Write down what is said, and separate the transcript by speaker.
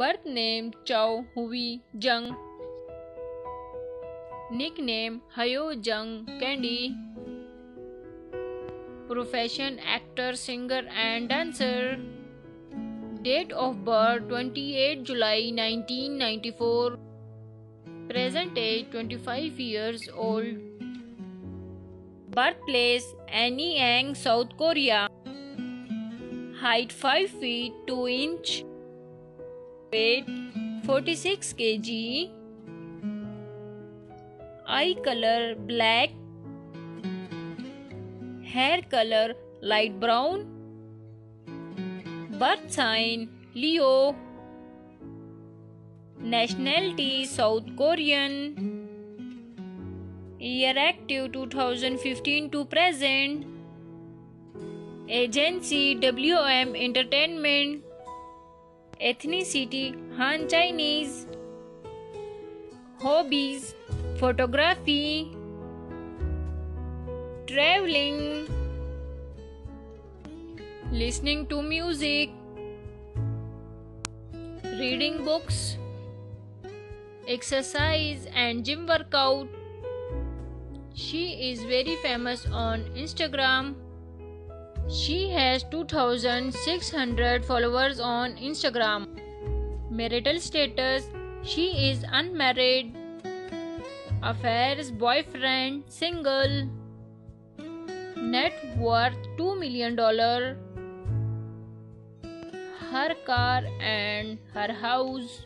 Speaker 1: Birth name Choi Hyo Jung. Nickname Hyo Jung Candy. Profession actor, singer, and dancer. Date of birth 28 July 1994. Present age 25 years old. Birthplace Anyang, South Korea. Height 5 feet 2 inch. Weight 46 kg. Eye colour black hair colour light brown birth sign Leo nationality South Korean year active 2015 to present agency W M entertainment Ethnicity Han Chinese. Hobbies Photography. Traveling. Listening to music. Reading books. Exercise and gym workout. She is very famous on Instagram. She has 2600 followers on Instagram. Marital status She is unmarried. Affairs boyfriend single. Net worth $2 million. Her car and her house.